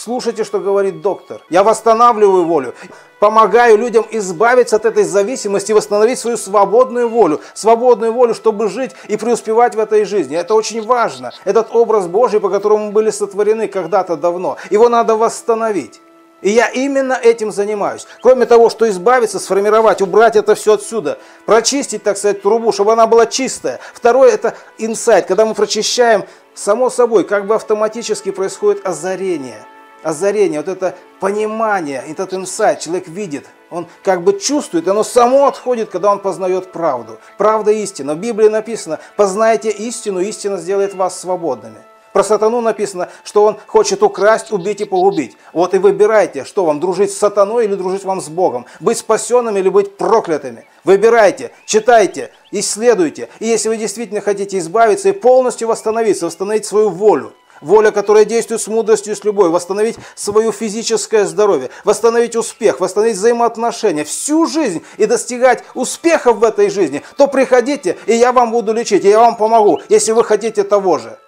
Слушайте, что говорит доктор. Я восстанавливаю волю. Помогаю людям избавиться от этой зависимости и восстановить свою свободную волю. Свободную волю, чтобы жить и преуспевать в этой жизни. Это очень важно. Этот образ Божий, по которому мы были сотворены когда-то давно. Его надо восстановить. И я именно этим занимаюсь. Кроме того, что избавиться, сформировать, убрать это все отсюда, прочистить, так сказать, трубу, чтобы она была чистая. Второе – это инсайт, когда мы прочищаем, само собой, как бы автоматически происходит озарение. Озарение, вот это понимание, этот инсайт, человек видит, он как бы чувствует, оно само отходит, когда он познает правду. Правда истина. В Библии написано, познайте истину, истина сделает вас свободными. Про сатану написано, что он хочет украсть, убить и погубить. Вот и выбирайте, что вам, дружить с сатаной или дружить вам с Богом. Быть спасенными или быть проклятыми. Выбирайте, читайте, исследуйте. И если вы действительно хотите избавиться и полностью восстановиться, восстановить свою волю, Воля, которая действует с мудростью и с любовью, восстановить свое физическое здоровье, восстановить успех, восстановить взаимоотношения, всю жизнь и достигать успехов в этой жизни, то приходите, и я вам буду лечить, и я вам помогу, если вы хотите того же.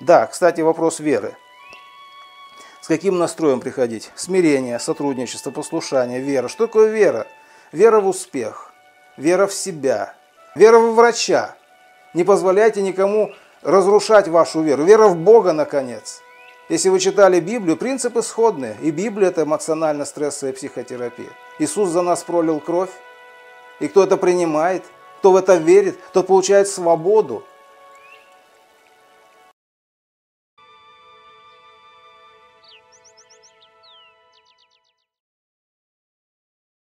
Да, кстати, вопрос веры. С каким настроем приходить? Смирение, сотрудничество, послушание, вера. Что такое вера? Вера в успех, вера в себя, вера в врача. Не позволяйте никому разрушать вашу веру. Вера в Бога, наконец. Если вы читали Библию, принципы сходные. И Библия – это эмоционально-стрессовая психотерапия. Иисус за нас пролил кровь. И кто это принимает, кто в это верит, тот получает свободу.